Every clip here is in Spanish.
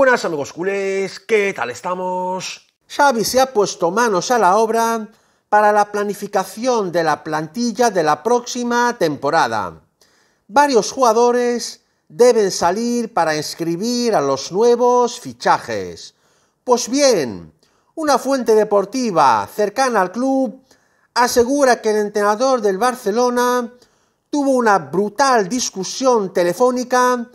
Buenas amigos culés, ¿qué tal estamos? Xavi se ha puesto manos a la obra para la planificación de la plantilla de la próxima temporada. Varios jugadores deben salir para inscribir a los nuevos fichajes. Pues bien, una fuente deportiva cercana al club asegura que el entrenador del Barcelona tuvo una brutal discusión telefónica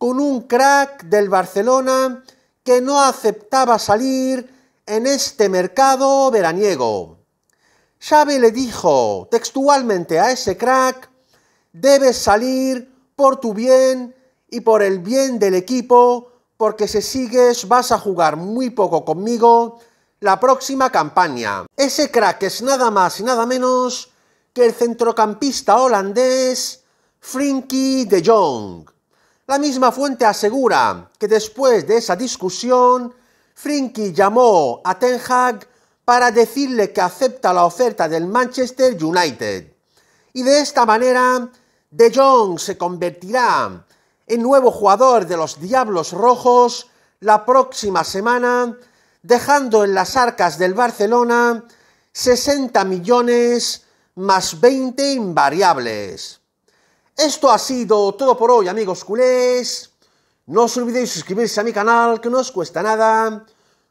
con un crack del Barcelona que no aceptaba salir en este mercado veraniego. Xavi le dijo textualmente a ese crack, debes salir por tu bien y por el bien del equipo, porque si sigues vas a jugar muy poco conmigo la próxima campaña. Ese crack es nada más y nada menos que el centrocampista holandés Frenkie de Jong. La misma fuente asegura que después de esa discusión, Frenkie llamó a Ten Hag para decirle que acepta la oferta del Manchester United. Y de esta manera, De Jong se convertirá en nuevo jugador de los Diablos Rojos la próxima semana, dejando en las arcas del Barcelona 60 millones más 20 invariables. Esto ha sido todo por hoy, amigos culés. No os olvidéis suscribirse a mi canal, que no os cuesta nada,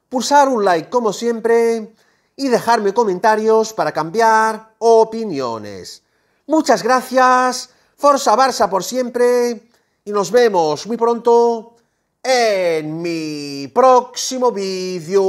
pulsar un like como siempre y dejarme comentarios para cambiar opiniones. Muchas gracias, Forza Barça por siempre y nos vemos muy pronto en mi próximo vídeo.